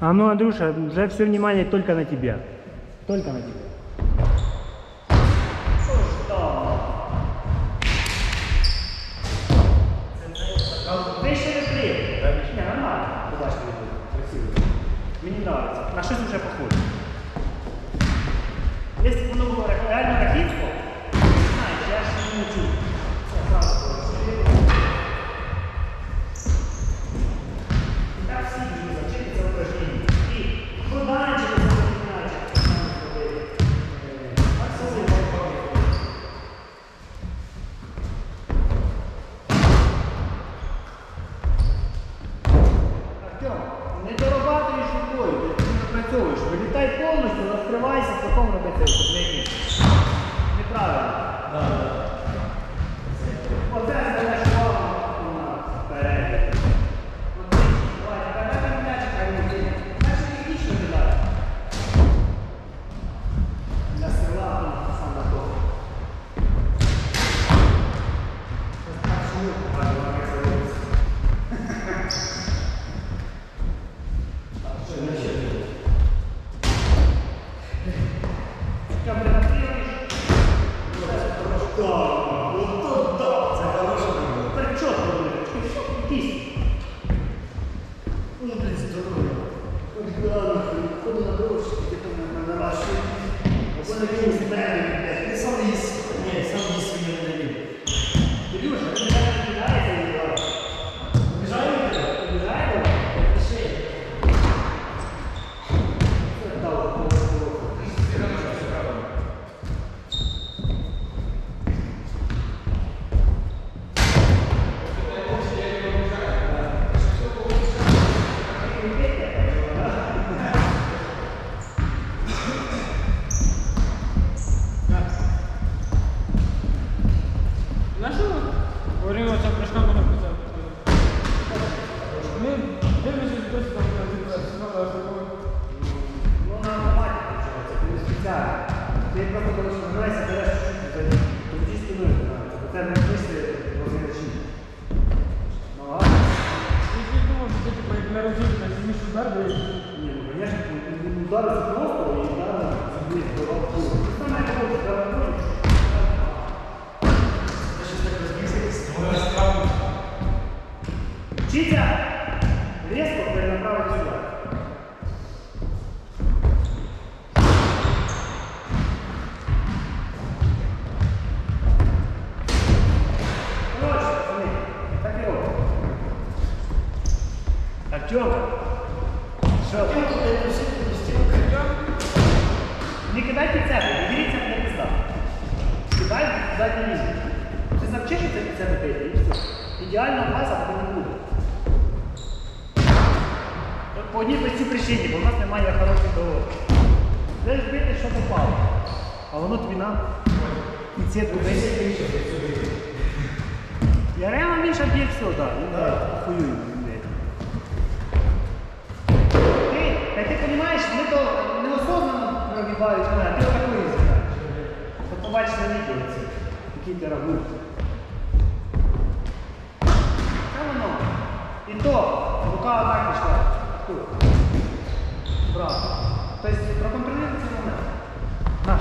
А ну, Андрюша, уже все внимание только на тебя. Только на тебя. Мені подобається. На щось вже похоже. напрацьовуєш. Вилітай повністю, розкривайся, потім роби цей куплетник. Неправильно. Оце здаєш увагу Isso. Ударив просто і ударив собі здавав кулу. Ти саме як хочеш, ударив кулу. Вчиться резко перенаправити сюди. Короче, пацаны, так и робимо. Артем, що? Ідеального паса тебе не буде. По одній простій причині, бо в нас немає хороших дорог. Будеш бити, що попало. А воно тобі на і це буде. Я реально Міша б'є все, так. Да. Хуюю. Ти, розумієш, ми то неосознанно прогибають мене, а ти отакої. От побачиш на відео які ти рагують. І то, рука отак пішла. Тут. Браво. Тобто проконтролюй цей момент. На,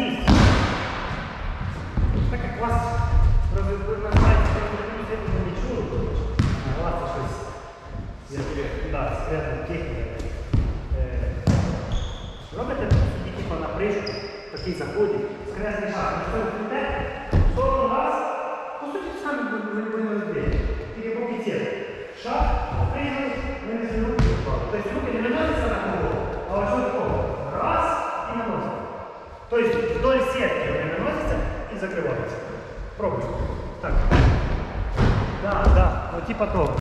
ставите зліз. Так як у вас розвивається, що ви не чули, а у вас це щось. Да, секретна техніка. Е, Робите собі типу на пришку, такий заходів, скресний шаг. Ви що закриваються. Пробуй. Так. Да, да, ну типа того.